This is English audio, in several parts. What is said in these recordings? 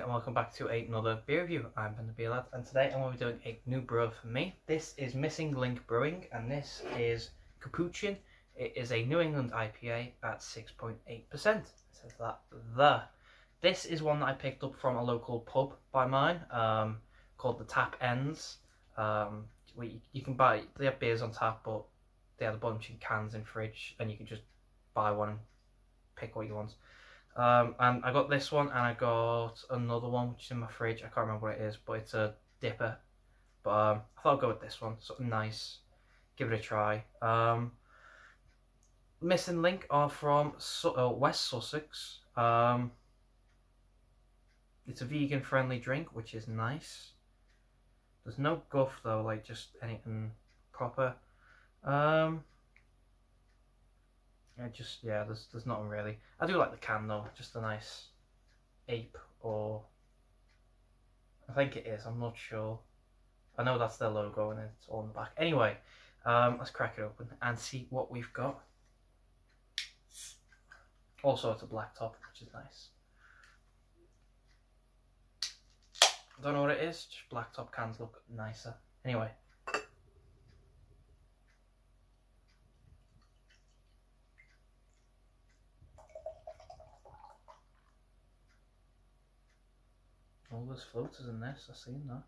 and welcome back to another beer review. I'm Ben the Beer Lad and today I'm going to be doing a new brew for me. This is Missing Link Brewing and this is Capuchin. It is a New England IPA at 6.8%. It says that the. This is one that I picked up from a local pub by mine um, called the Tap Ends. Um, you, you can buy, they have beers on tap but they have a bunch in cans in fridge and you can just buy one and pick what you want. Um, and I got this one and I got another one which is in my fridge. I can't remember what it is, but it's a dipper. But um, I thought I'd go with this one. Something nice. Give it a try. Um, Missing Link are from Su uh, West Sussex. Um, it's a vegan friendly drink, which is nice. There's no guff though, like just anything proper. Um, yeah, just yeah, there's there's nothing really. I do like the can though, just a nice ape or I think it is. I'm not sure. I know that's their logo and it's all in the back. Anyway, um, let's crack it open and see what we've got. Also, it's a black top, which is nice. I don't know what it is. Just black top cans look nicer. Anyway. Oh, those floaters in this, I've seen that.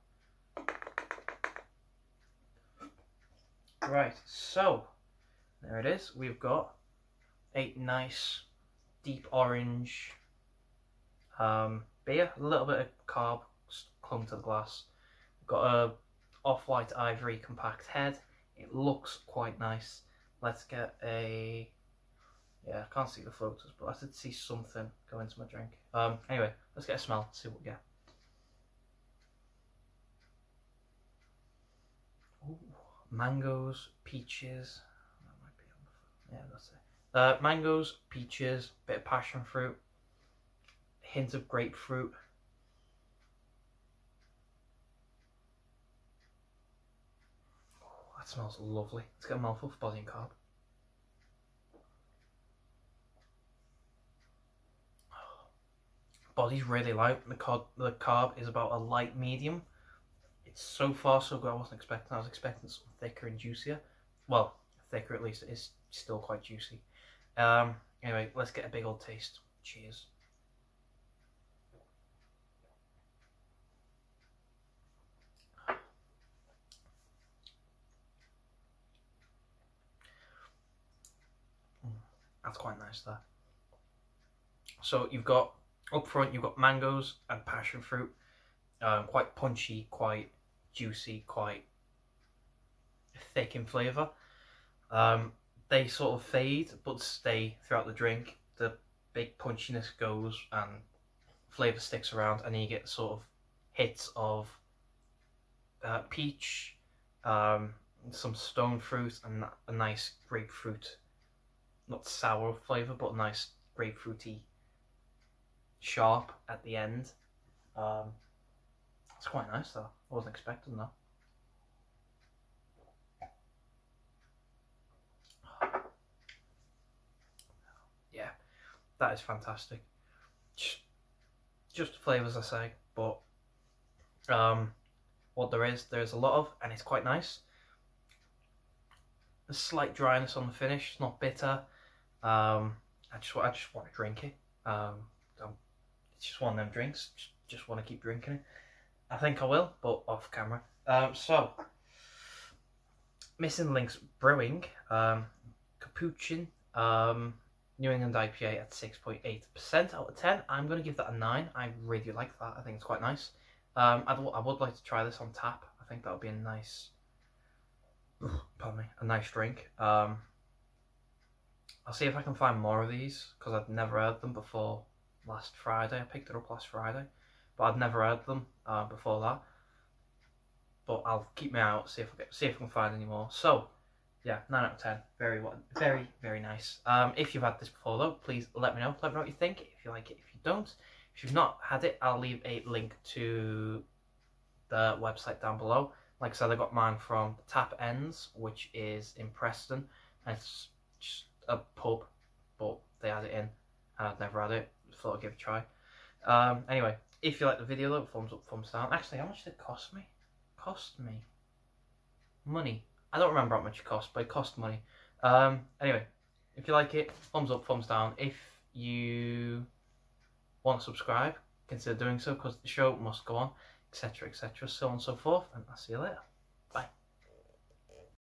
Right, so, there it is. We've got a nice deep orange um, beer, a little bit of carb clung to the glass. We've got a off-white ivory compact head. It looks quite nice. Let's get a yeah, I can't see the floaters, but I did see something go into my drink. Um, anyway, let's get a smell, see what we get. Ooh, mangoes, peaches. That might be on the, yeah, that's it. Uh, mangoes, peaches, bit of passion fruit, hint of grapefruit. That smells lovely. Let's get a mouthful for body and carb. Body's really light. The carb, the carb is about a light medium it's so far so good. I wasn't expecting. I was expecting something thicker and juicier. Well, thicker at least. It is still quite juicy. Um, anyway, let's get a big old taste. Cheers. Mm, that's quite nice there. So you've got up front, you've got mangoes and passion fruit, um, quite punchy, quite juicy, quite thick in flavour. Um, they sort of fade but stay throughout the drink. The big punchiness goes and flavour sticks around, and you get sort of hits of uh, peach, um, some stone fruit, and a nice grapefruit, not sour flavour, but nice grapefruity sharp at the end. Um, it's quite nice though. I wasn't expecting that. Yeah, that is fantastic. Just, just flavours I say, but um, what there is, there's a lot of, and it's quite nice. A slight dryness on the finish, it's not bitter. Um, I just, I just want to drink it. Um, it's just one of them drinks. Just, just want to keep drinking it. I think I will, but off camera. Um, so, Missing Links Brewing, um, Capuchin, um, New England IPA at 6.8% out of 10. I'm going to give that a 9. I really like that. I think it's quite nice. Um, I'd, I would like to try this on tap. I think that would be a nice, pardon me, a nice drink. Um, I'll see if I can find more of these because I've never heard them before last Friday. I picked it up last Friday but I'd never heard them uh, before that. But I'll keep my eye out, see if I get, see if I can find any more. So, yeah, nine out of ten. Very, very, very nice. Um, if you've had this before though, please let me know. Let me know what you think. If you like it, if you don't, if you've not had it, I'll leave a link to the website down below. Like I said, I got mine from Tap Ends, which is in Preston. And it's just a pub, but they had it in, and I'd never had it. Thought I'd give it a try. Um, anyway, if you like the video, thumbs up, thumbs down. Actually, how much did it cost me? Cost me money. I don't remember how much it cost, but it cost money. Um, anyway, if you like it, thumbs up, thumbs down. If you want to subscribe, consider doing so because the show must go on, etc., etc., so on and so forth. And I'll see you later.